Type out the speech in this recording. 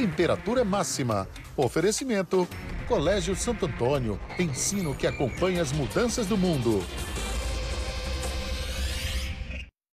temperatura máxima. Oferecimento: Colégio Santo Antônio. Ensino que acompanha as mudanças do mundo.